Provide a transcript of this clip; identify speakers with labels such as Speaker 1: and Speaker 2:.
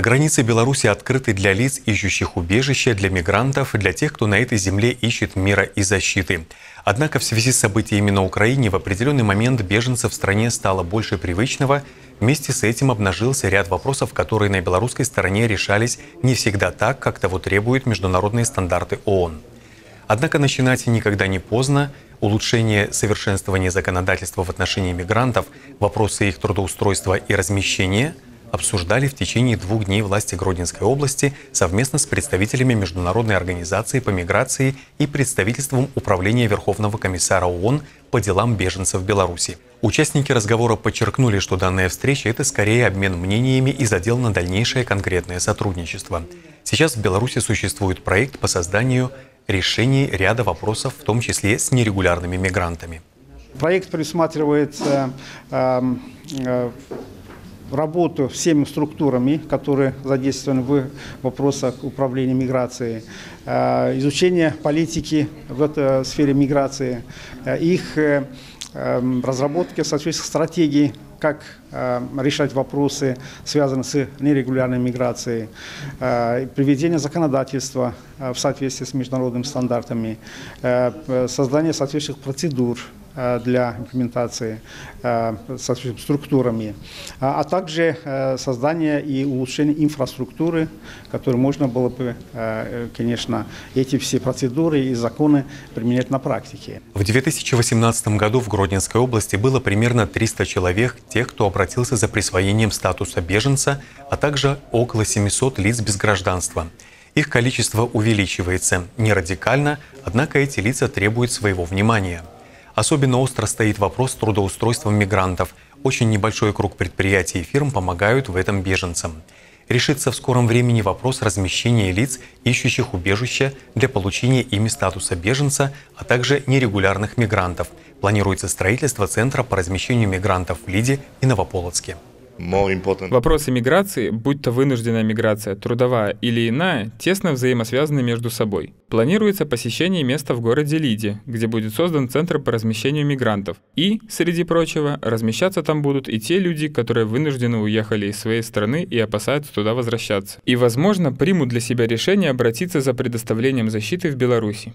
Speaker 1: Границы Беларуси открыты для лиц, ищущих убежище, для мигрантов, для тех, кто на этой земле ищет мира и защиты. Однако в связи с событиями на Украине в определенный момент беженцев в стране стало больше привычного. Вместе с этим обнажился ряд вопросов, которые на белорусской стороне решались не всегда так, как того требуют международные стандарты ООН. Однако начинать никогда не поздно. Улучшение совершенствования законодательства в отношении мигрантов, вопросы их трудоустройства и размещения – обсуждали в течение двух дней власти Гродненской области совместно с представителями Международной организации по миграции и представительством Управления Верховного комиссара ООН по делам беженцев Беларуси. Участники разговора подчеркнули, что данная встреча – это скорее обмен мнениями и задел на дальнейшее конкретное сотрудничество. Сейчас в Беларуси существует проект по созданию решений ряда вопросов, в том числе с нерегулярными мигрантами.
Speaker 2: Проект предусматривает э, э, работу всеми структурами, которые задействованы в вопросах управления миграцией, э, изучение политики в этой сфере миграции, э, их э, разработки соответствующих стратегий, как решать вопросы, связанные с нерегулярной миграцией, приведение законодательства в соответствии с международными стандартами, создание соответствующих процедур, для имплементации э, соответствующими структурами, а, а также э, создание и улучшение инфраструктуры, которую можно было бы, конечно, эти все процедуры и законы применять на практике.
Speaker 1: В 2018 году в Гродненской области было примерно 300 человек, тех, кто обратился за присвоением статуса беженца, а также около 700 лиц без гражданства. Их количество увеличивается не радикально, однако эти лица требуют своего внимания – Особенно остро стоит вопрос с трудоустройством мигрантов. Очень небольшой круг предприятий и фирм помогают в этом беженцам. Решится в скором времени вопрос размещения лиц, ищущих убежище для получения ими статуса беженца, а также нерегулярных мигрантов. Планируется строительство центра по размещению мигрантов в Лиде и Новополоцке.
Speaker 3: Вопросы миграции, будь то вынужденная миграция, трудовая или иная, тесно взаимосвязаны между собой. Планируется посещение места в городе Лиде, где будет создан центр по размещению мигрантов. И, среди прочего, размещаться там будут и те люди, которые вынужденно уехали из своей страны и опасаются туда возвращаться. И, возможно, примут для себя решение обратиться за предоставлением защиты в Беларуси.